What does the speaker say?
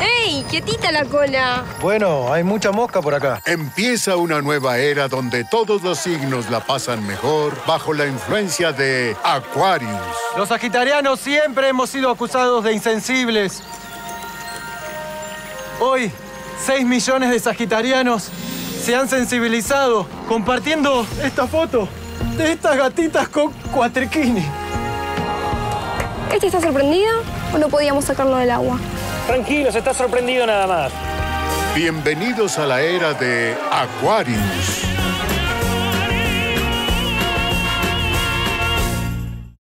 ¡Ey! ¡Quietita la cola! Bueno, hay mucha mosca por acá. Empieza una nueva era donde todos los signos la pasan mejor bajo la influencia de Aquarius. Los sagitarianos siempre hemos sido acusados de insensibles. Hoy, 6 millones de sagitarianos se han sensibilizado compartiendo esta foto de estas gatitas con cuatriquini. ¿Este está sorprendido o no podíamos sacarlo del agua? Tranquilo, se está sorprendido nada más. Bienvenidos a la era de Aquarius.